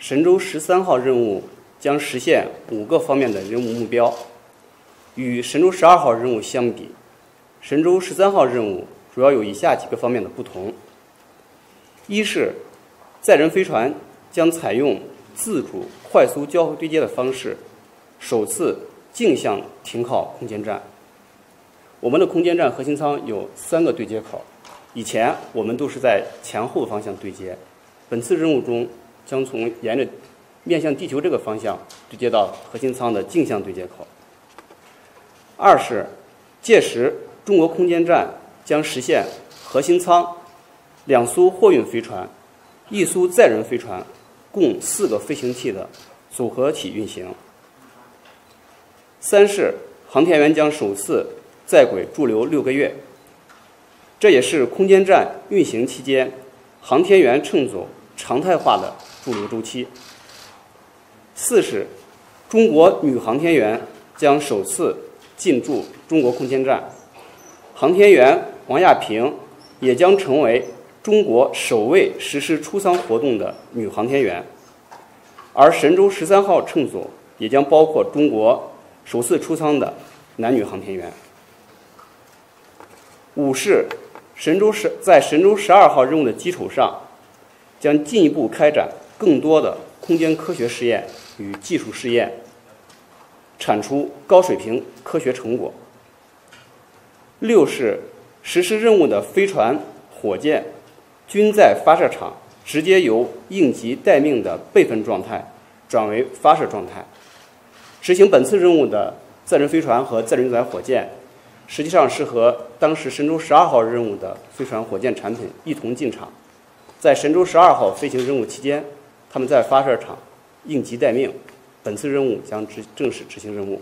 神舟十三号任务将实现五个方面的任务目标。与神舟十二号任务相比，神舟十三号任务主要有以下几个方面的不同：一是载人飞船将采用自主快速交会对接的方式，首次径向停靠空间站。我们的空间站核心舱有三个对接口，以前我们都是在前后方向对接，本次任务中将从沿着面向地球这个方向对接到核心舱的径向对接口。二是，届时中国空间站将实现核心舱、两艘货运飞船、一艘载人飞船共四个飞行器的组合体运行。三是，航天员将首次在轨驻留六个月，这也是空间站运行期间航天员乘组常态化的驻留周期。四是，中国女航天员将首次。进驻中国空间站，航天员王亚平也将成为中国首位实施出舱活动的女航天员，而神舟十三号乘组也将包括中国首次出舱的男女航天员。五是神舟十在神舟十二号任务的基础上，将进一步开展更多的空间科学试验与技术试验。产出高水平科学成果。六是实施任务的飞船、火箭均在发射场直接由应急待命的备份状态转为发射状态。执行本次任务的载人飞船和载人载火箭，实际上是和当时神舟十二号任务的飞船、火箭产品一同进场。在神舟十二号飞行任务期间，他们在发射场应急待命。本次任务将执正式执行任务。